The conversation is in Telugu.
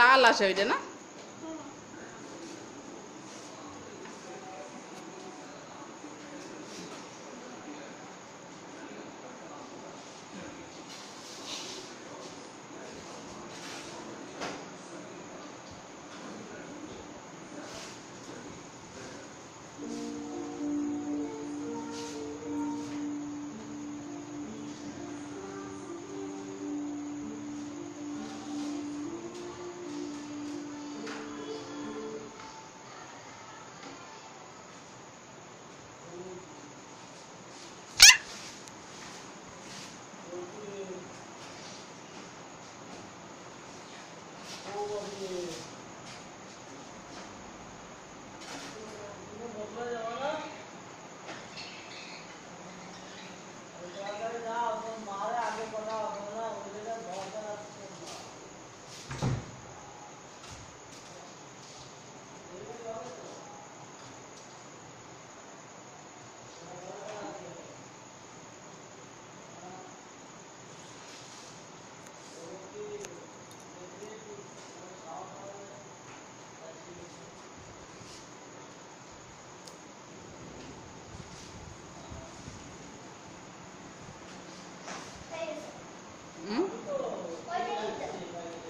লাল আসে ওইটা না ஒரு